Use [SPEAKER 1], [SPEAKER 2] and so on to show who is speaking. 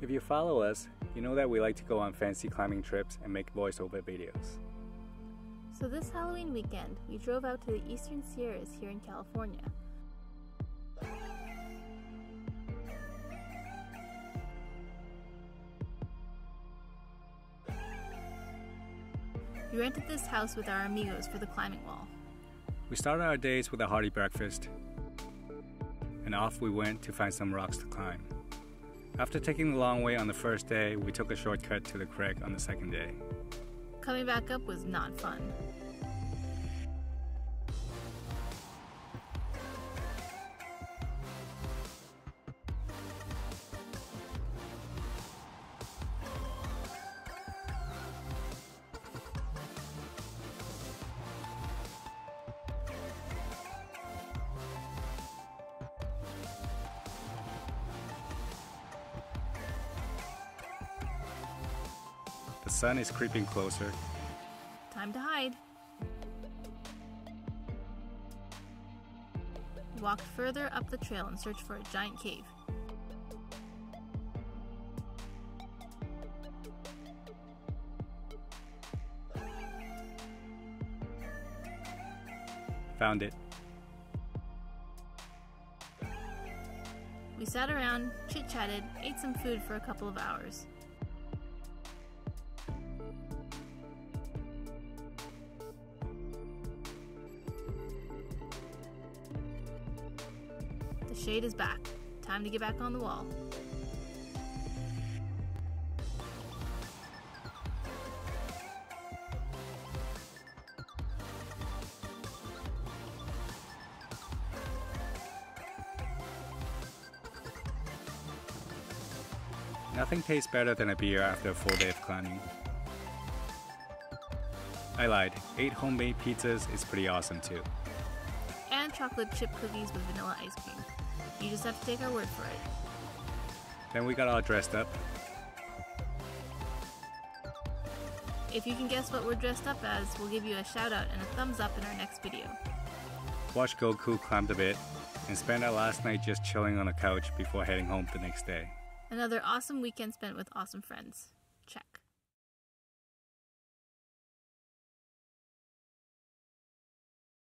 [SPEAKER 1] If you follow us, you know that we like to go on fancy climbing trips and make voiceover videos.
[SPEAKER 2] So this Halloween weekend, we drove out to the Eastern Sierras here in California. We rented this house with our amigos for the climbing wall.
[SPEAKER 1] We started our days with a hearty breakfast, and off we went to find some rocks to climb. After taking the long way on the first day, we took a shortcut to the creek on the second day.
[SPEAKER 2] Coming back up was not fun.
[SPEAKER 1] The sun is creeping closer.
[SPEAKER 2] Time to hide. We walked further up the trail and searched for a giant cave.
[SPEAKER 1] Found it.
[SPEAKER 2] We sat around, chit chatted, ate some food for a couple of hours. Shade is back. Time to get back on the wall.
[SPEAKER 1] Nothing tastes better than a beer after a full day of climbing. I lied. Eight homemade pizzas is pretty awesome too.
[SPEAKER 2] And chocolate chip cookies with vanilla ice cream. You just have to take our word for it.
[SPEAKER 1] Then we got all dressed up.
[SPEAKER 2] If you can guess what we're dressed up as, we'll give you a shout out and a thumbs up in our next video.
[SPEAKER 1] Watch Goku climb a bit, and spend our last night just chilling on a couch before heading home the next day.
[SPEAKER 2] Another awesome weekend spent with awesome friends.